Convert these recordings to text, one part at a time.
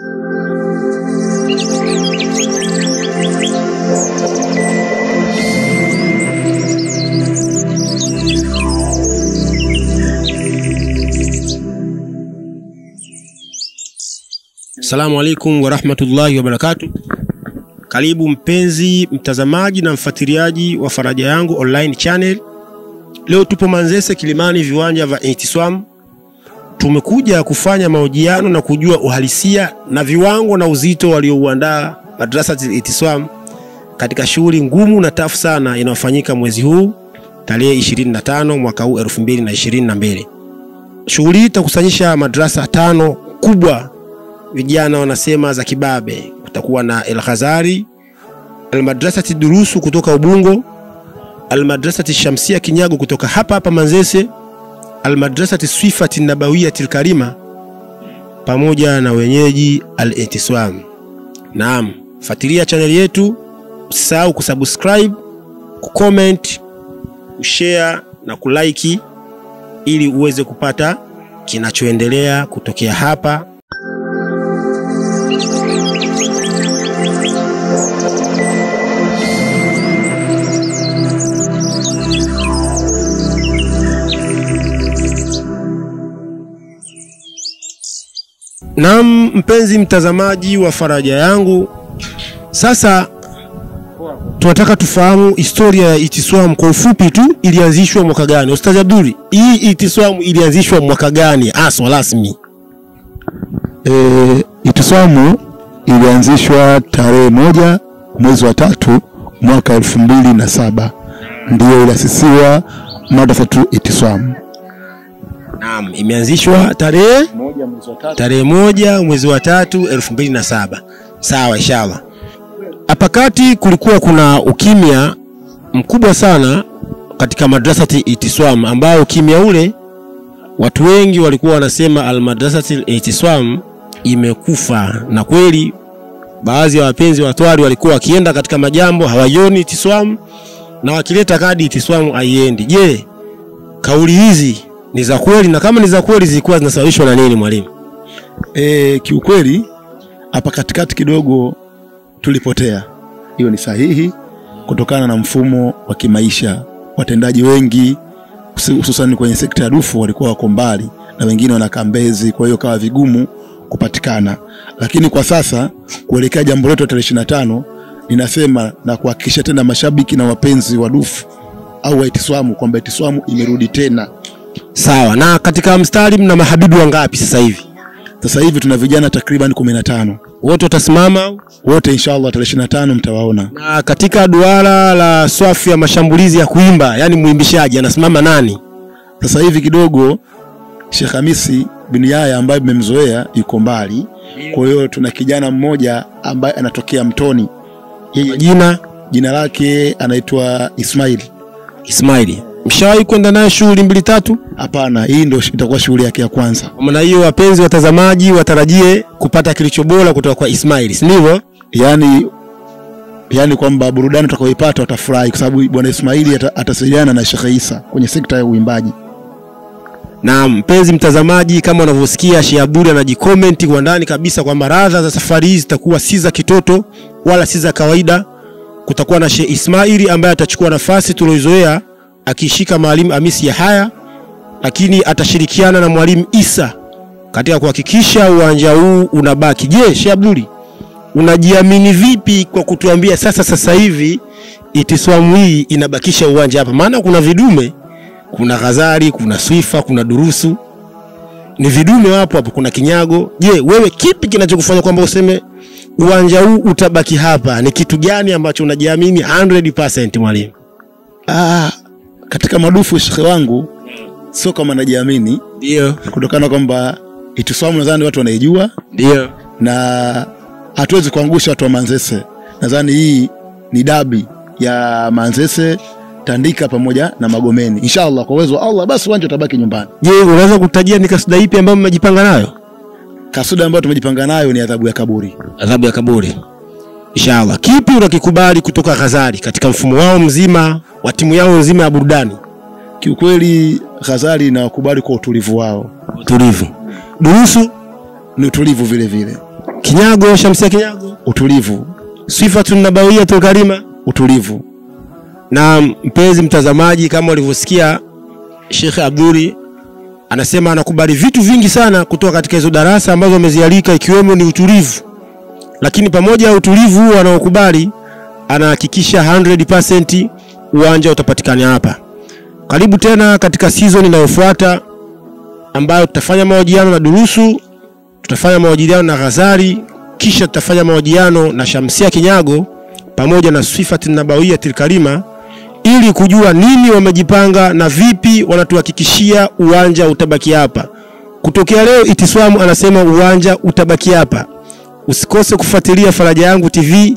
Assalamu alaikum warahmatullahi wabarakatuh. Karibu mpenzi mtazamaji na mfuatiliaji wa Faraja Yangu online channel. Leo tupo Manzese Kilimani, viwanja vya Ihtisam. Tumekuja kufanya mahojiano na kujua uhalisia na viwango na uzito waliouandaa madrasa Itiswam katika shughuli ngumu na tafu sana inayofanyika mwezi huu tarehe 25 mwaka huu 2022. Shughuli hii itakusanyisha madrasa tano kubwa vijana wanasema za kibabe. Kutakuwa na El Ghazali, Almadrasati Durusu kutoka Ubungo, Almadrasati Shamsia Kinyago kutoka hapa hapa Manzese, Almadrasati Swifati Nabawiyati Karima pamoja na wenyeji Al-Intiswam. Naam, fuatilia chaneli yetu, usisahau kusubscribe, kucomment, kushare na kulike ili uweze kupata kinachoendelea kutokea hapa Naam, mpenzi mtazamaji wa Faraja Yangu, sasa tunataka tufahamu historia ya Itiswamu kwa ufupi tu. Ilianzishwa mwaka gani? Ustaz Abduli, hii Itiswamu ilianzishwa mwaka gani aswa rasmi? E, Itiswamu ilianzishwa tarehe moja mwezi wa tatu mwaka elfu mbili na saba ndiyo iliasisiwa madrasatu Ihtisamu. Naam, imeanzishwa tarehe tarehe moja mwezi wa tatu elfu mbili na saba. Sawa, inshallah. Hapa kati kulikuwa kuna ukimya mkubwa sana katika madrasati Itiswam, ambao ukimya ule watu wengi walikuwa wanasema almadrasati Itiswam imekufa, na kweli baadhi ya wapenzi wa twari walikuwa wakienda katika majambo hawaioni Itiswam na wakileta kadi Itiswam haiendi. Je, kauli hizi ni za kweli? Na kama ni za kweli zilikuwa zinasababishwa na nini, mwalimu? E, kiukweli hapa katikati kidogo tulipotea. Hiyo ni sahihi kutokana na mfumo wa kimaisha. Watendaji wengi hususan kwenye sekta ya dufu walikuwa wako mbali na wengine wanakaa Mbezi, kwa hiyo kawa vigumu kupatikana. Lakini kwa sasa kuelekea jambo letu tarehe ishirini na tano ninasema na kuhakikisha tena mashabiki na wapenzi wa dufu au wa itiswamu kwamba itiswamu imerudi tena. Sawa. Na katika mstari mna mahabibu wangapi sasa hivi? Sasa hivi tuna vijana takriban kumi na tano Wote watasimama wote inshallah tarehe ishirini na tano mtawaona. na katika duara la swafu ya mashambulizi ya kuimba, yani mwimbishaji anasimama nani? Sasa hivi kidogo Sheikh Hamisi bin Yaya ambaye mmemzoea yuko mbali, kwa hiyo tuna kijana mmoja ambaye anatokea Mtoni, yeye Jina jina lake anaitwa Ismail. Ismaili. Mshawahi kwenda naye shughuli mbili tatu? Hapana, hii ndio itakuwa shughuli yake ya kwanza. Kwa maana hiyo, wapenzi watazamaji watarajie kupata kilicho bora kutoka kwa Ismail, si ndivyo? Yaani yaani kwamba burudani utakayoipata watafurahi, kwa sababu bwana Ismaili ata- atasaidiana na Sheikh Isa kwenye sekta ya uimbaji. Na mpenzi mtazamaji, kama unavyosikia Sheikh Abdul anajikomenti kwa ndani kabisa kwamba radha za safari hii zitakuwa si za kitoto wala si za kawaida. Kutakuwa na Sheikh Ismaili ambaye atachukua nafasi tulioizoea akishika mwalimu Hamisi Yahaya, lakini atashirikiana na mwalimu Isa katika kuhakikisha uwanja huu unabaki. Je, Sheikh Abduli, unajiamini vipi kwa kutuambia sasa sasa hivi itiswamu hii inabakisha uwanja hapa? Maana kuna vidume kuna Ghazali, kuna Swifa, kuna Durusu, ni vidume wapo hapo, kuna Kinyago. Je, wewe kipi kinachokufanya kwamba useme uwanja huu utabaki hapa? Ni kitu gani ambacho unajiamini 100% mwalimu? Ah, katika madufu shekhe wangu sio kama najiamini Ndio, kutokana kwamba itiswamu nadhani watu wanaijua ndio. na hatuwezi kuangusha watu wa Manzese. Nadhani hii ni dabi ya Manzese, Tandika pamoja na Magomeni. Inshallah kwa uwezo wa Allah, basi uwanja utabaki nyumbani. Je, unaweza kutajia ni kasida ipi ambayo mmejipanga nayo? Kasuda ambayo tumejipanga nayo ni adhabu ya kaburi. Adhabu ya kaburi. Inshallah. Kipi unakikubali kutoka Ghazali katika mfumo wao mzima wa timu yao nzima ya burudani? Kiukweli Ghazali na wakubali kwa utulivu wao, Utulivu. Durusu ni utulivu vile vile. Kinyago, Shamsia Kinyago, utulivu, Sifatun Nabawiyatul Karima. utulivu. Na mpenzi mtazamaji, kama ulivyosikia Sheikh Abduri anasema anakubali vitu vingi sana kutoka katika hizo darasa ambazo amezialika ikiwemo ni utulivu, lakini pamoja na utulivu huo anaokubali, anahakikisha 100% uwanja utapatikana hapa. Karibu tena katika season inayofuata ambayo tutafanya mahojiano na Durusu, tutafanya mahojiano na Ghazali, kisha tutafanya mahojiano na Shamsia Kinyago pamoja na Swifat Nabawiya Tilkarima ili kujua nini wamejipanga na vipi wanatuhakikishia uwanja utabaki hapa. Kutokea leo Itiswamu anasema uwanja utabaki hapa. Usikose kufuatilia Faraja Yangu TV,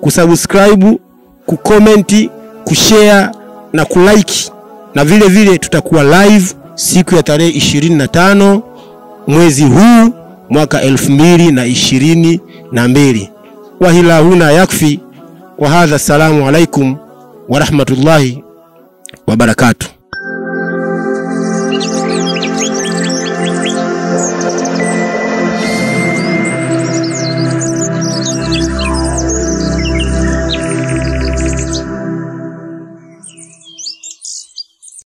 kusubscribe, kukomenti, kushare na kulike, na vile vile tutakuwa live siku ya tarehe 25 mwezi huu mwaka 2022. Wahila huna yakfi wa hadha, assalamu alaikum wa rahmatullahi wa barakatuh.